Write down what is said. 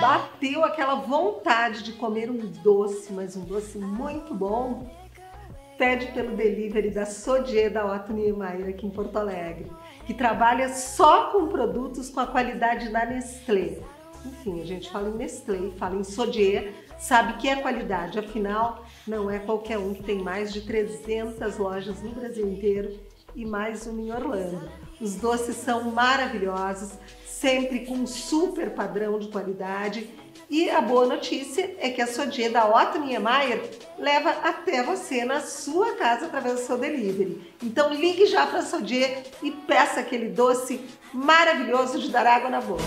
Bateu aquela vontade de comer um doce, mas um doce muito bom? Pede pelo delivery da Sodier da Otto Niemeyer aqui em Porto Alegre, que trabalha só com produtos com a qualidade da Nestlé. Enfim, a gente fala em Nestlé, fala em Sodier, sabe que é qualidade, afinal, não é qualquer um que tem mais de 300 lojas no Brasil inteiro e mais uma em Orlando. Os doces são maravilhosos, sempre com um super padrão de qualidade. E a boa notícia é que a Sodier da Otto Niemeyer leva até você na sua casa através do seu delivery. Então ligue já para a Sodier e peça aquele doce maravilhoso de dar água na boca.